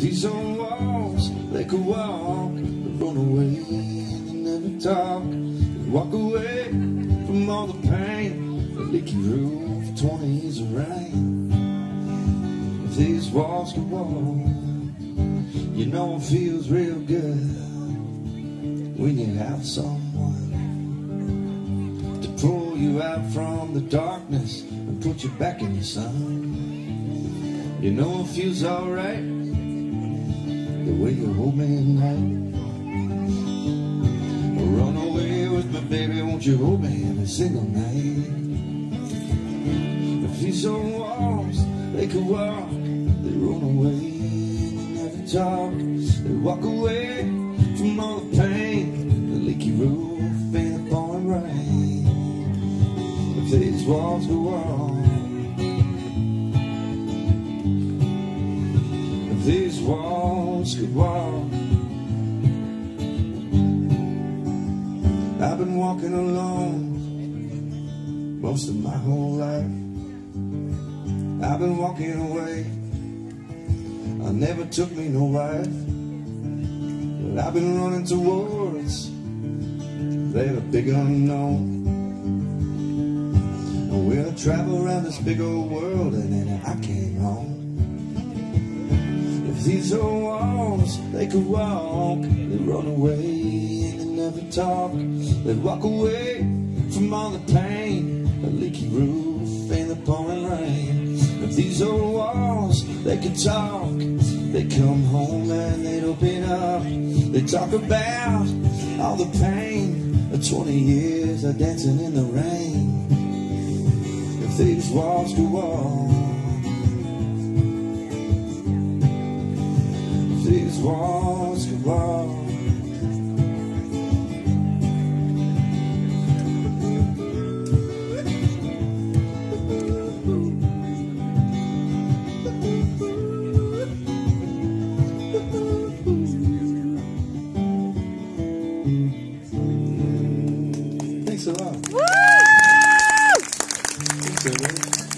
These walls, they could walk, run away, they never talk. They walk away from all the pain, the leaky roof, 20 years of rain. If these walls could walk, you know it feels real good when you have someone to pull you out from the darkness and put you back in the sun. You know it feels alright you hold me. Run away with me, baby, won't you hold me every single night? If these old walls, they could walk, they run away, they never talk, they walk away from all the pain, the leaky roof and the pouring rain. If these walls on, if these walls could walk. I've been walking alone most of my whole life. I've been walking away. I never took me no wife. But I've been running towards they're that big unknown. And we'll travel around this big old world and then I came home. These old walls, they could walk, they'd run away and they never talk. They'd walk away from all the pain, the leaky roof and the pouring rain. If these old walls, they could talk, they'd come home and they'd open up. They'd talk about all the pain of 20 years of dancing in the rain. If these walls could walk, walls of love. Thanks a lot. Woo! Thanks.